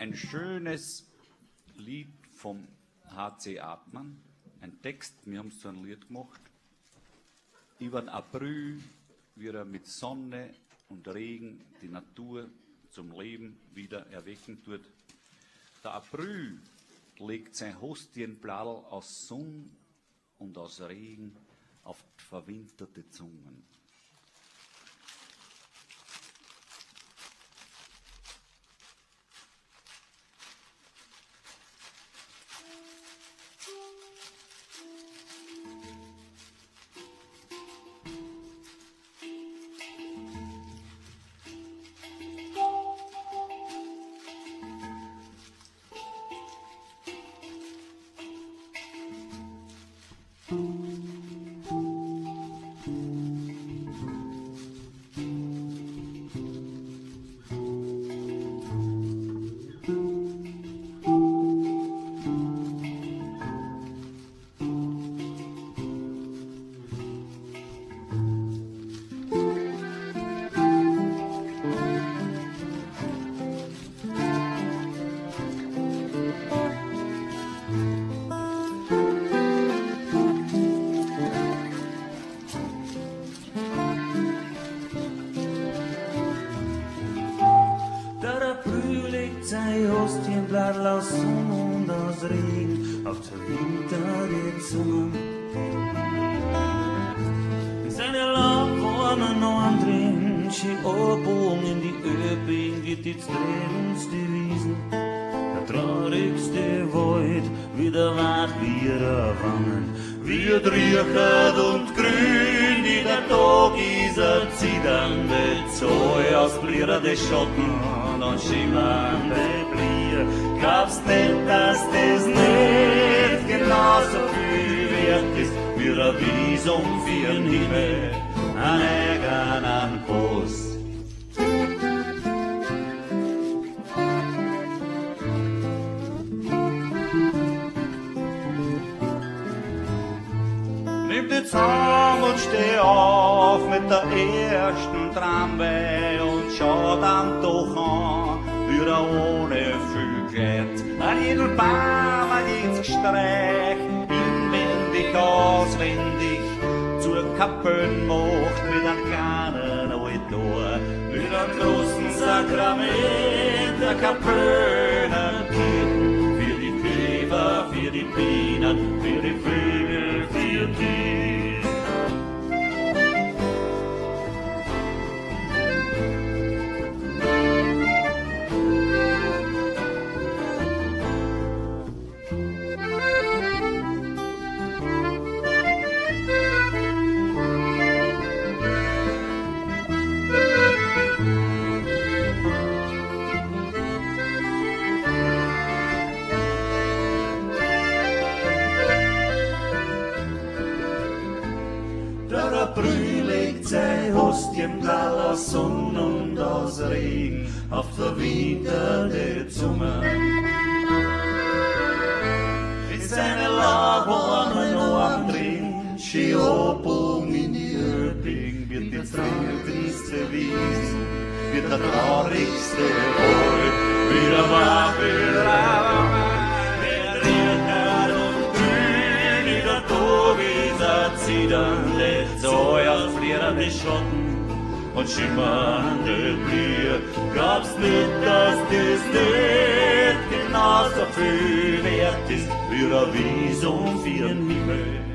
ein schönes Lied vom HC Atman, ein Text, wir haben so ein Lied gemacht, über den April, wie er mit Sonne und Regen die Natur zum Leben wieder erwecken tut. Der April legt sein Hostienbladel aus Sonne und aus Regen auf verwinterte Zungen. April legt sein Hostienblatt aus Sonne und aus Regen auf der Winter die Zunge. Seine noch am Drehen, sie Ohrbogen in die Öping, geht die tränendste Wiesen. Der traurigste Wald, wieder wart wir Wangen, wir riechen und grün, Ein zitternde Zoe aus blierende Schotten und schimmernde Blier. Glaubst nicht, dass das nicht genauso viel wert ist, wie eine Visum für den Himmel, ein ein Post. Nimm die Zang und steh auf mit der ersten Tramway und schau dann doch an, wie er ohne Füglet an jedem Baum, an jedes Gesträch, inwendig, auswendig, zur Kappeln macht mit einem kleinen Altor, mit einem großen Sakrament der Kapellenkirchen, für die Käfer, für die Bienen, für die Vögel, Der legt sein Hostienblatt aus Sonne und aus Regen. Auf verwinterte Zunge. In seine Laborne noch am Drehen, Schiopung in die Öping, wird die triste Wiesen, wird der traurigste Wohl, wieder wach, wieder Wer ist ein zitternde Zoe aus flirrende Schotten und schimmernde Blier. Glaubst nicht, dass das nicht genauso viel wert ist, wie ein Visum für den Himmel.